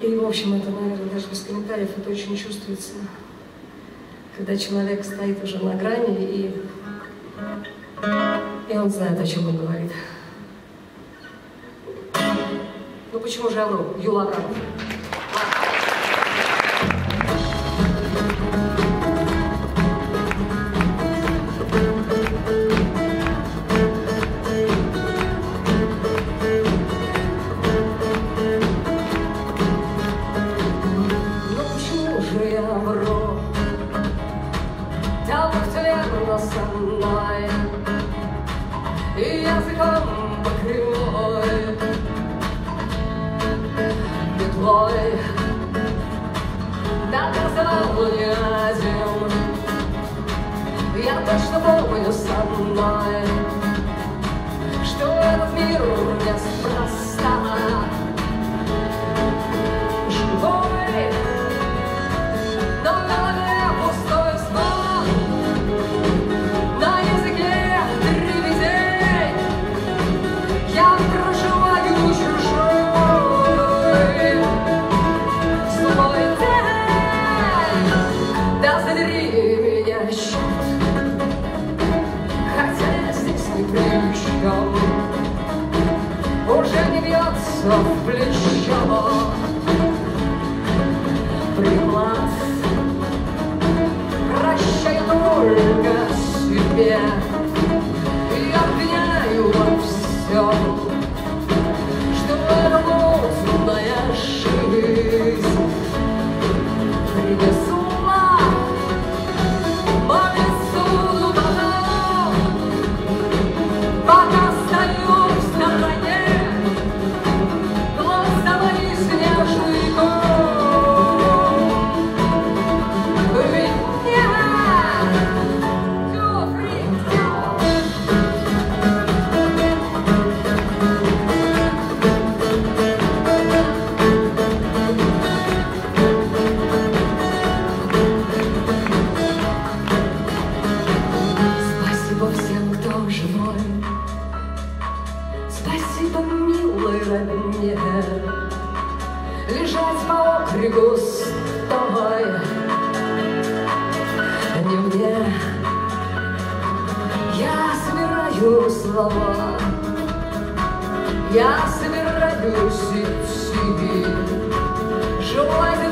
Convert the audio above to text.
И, в общем, это, наверное, даже без комментариев, это очень чувствуется, когда человек стоит уже на грани, и, и он знает, о чем он говорит. Ну почему же я я вру? Да вот верно со мной. И языком по кривой. Петлой Доказал не один. Я точно помню со мной Что этот мир Живой задери меня, черт, хотя здесь при чем. Уже не бьется в плечо Спасибо, милой родне. Лежать по окрегу с тобой Не мне Я собираю слова. Я собираюсь идти Желать